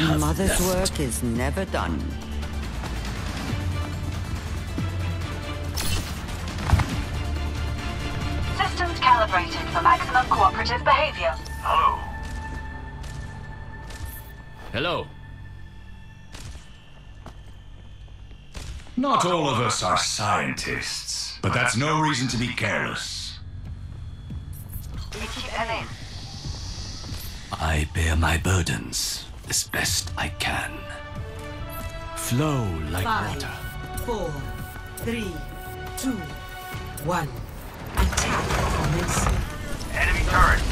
And Mother's work is never done. Systems calibrated for maximum cooperative behavior. Hello. Hello. Not all of us are scientists, but that's no reason to be careless. ETLN. I bear my burdens as best I can. Flow like Five, water. four, three, two, one. Attack commencing. Enemy turret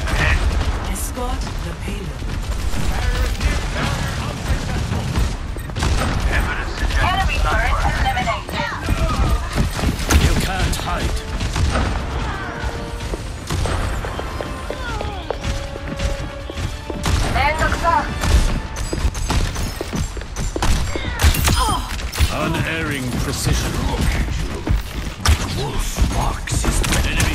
Unerring precision. Wolf marks his enemy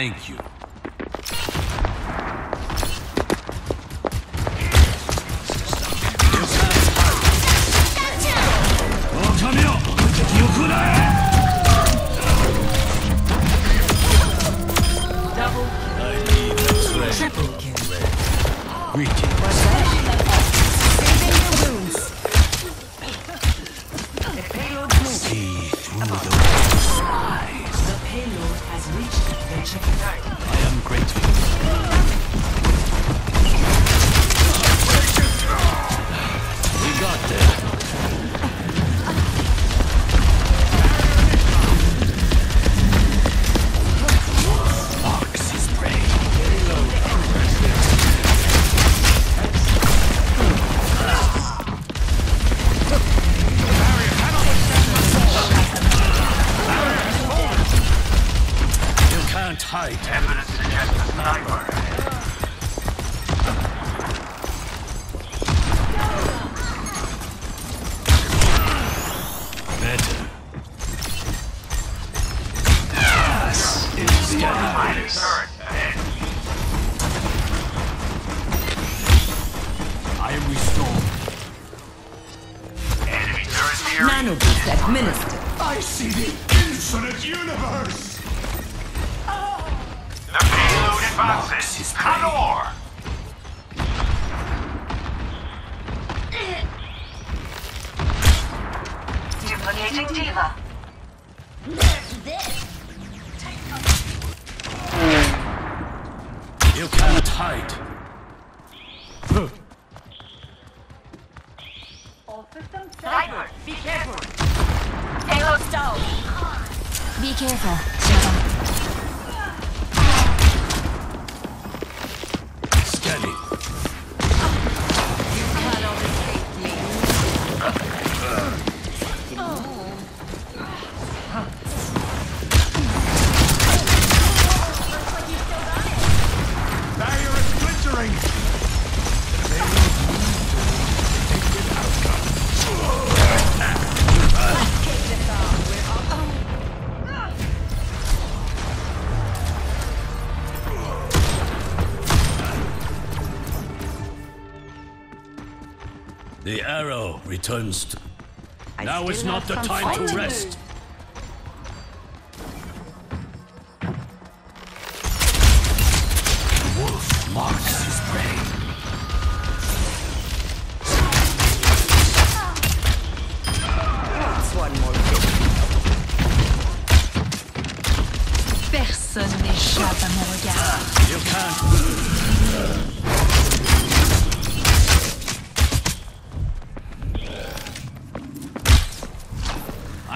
Thank you. Double Nanoboost administered. I see the infinite universe! The payload advances! is Condor! Duplicating D.Va. You can't hide. Sniper, be careful. Be careful, Shadow. Scanning. Pharah returns to. I now is not the time to do. rest. Wolf marks his prey. One more kill. Personne n'échappe à mon regard. Ah, you can't.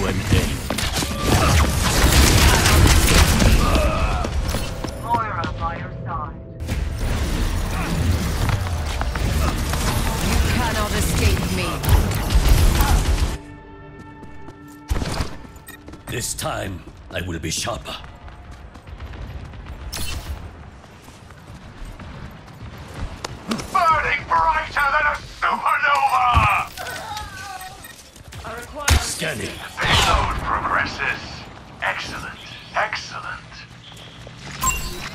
lives come an end. Moira by your side. You cannot escape me. This time, I will be sharper. Burning brighter than a supernova. Scanning. Payload progresses. Excellent. Excellent.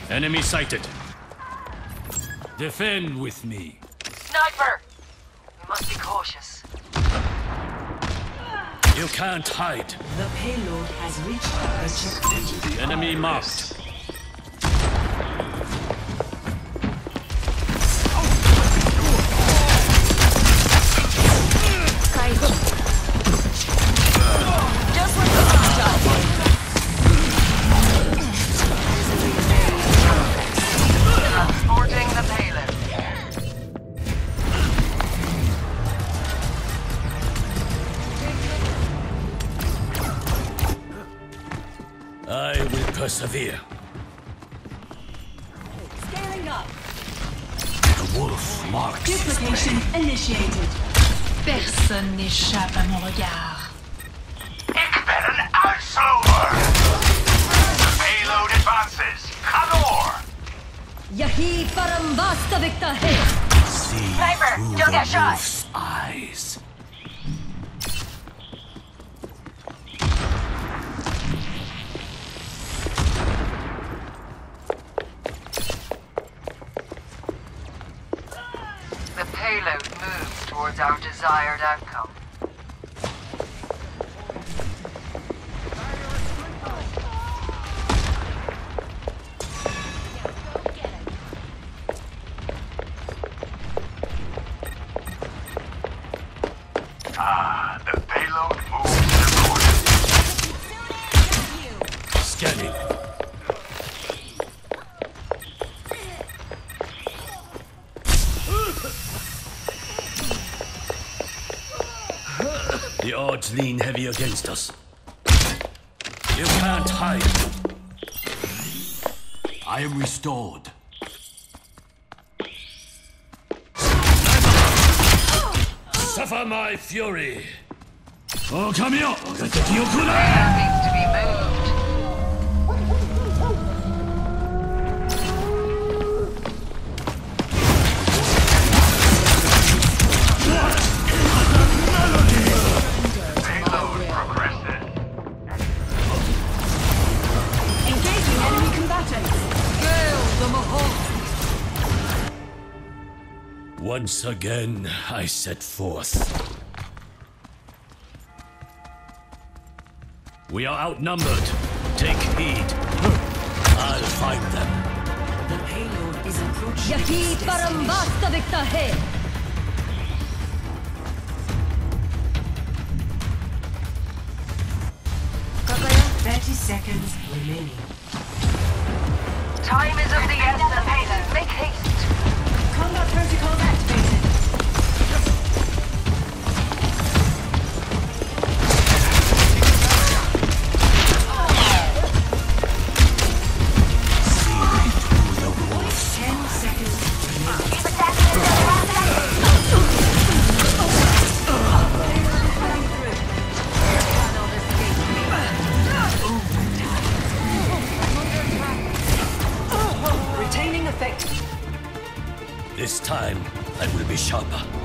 Enemy sighted. Defend with me. Sniper! You must be cautious. You can't hide. The payload has reached the checkpoint. Enemy marked. Persevere. Scaling up. The wolf marks. Duplication initiated. Personne n'échappe à mon regard. Ich bin an Outsover. The payload advances. Kador. Yahi parambasta victahe. See Sniper, through don't the get shot. eyes. Desired outcome. The odds lean heavy against us. You can't hide. I am restored. Suffer my fury! Oh, come here! Having to be. Once again, I set forth. We are outnumbered. Take heed. I'll find them. The payload is approaching. Yahi its destination. parambasta. Thirty seconds remaining. Time is of the essence. Haste. Make haste. Combat protocols This time, I will be sharper.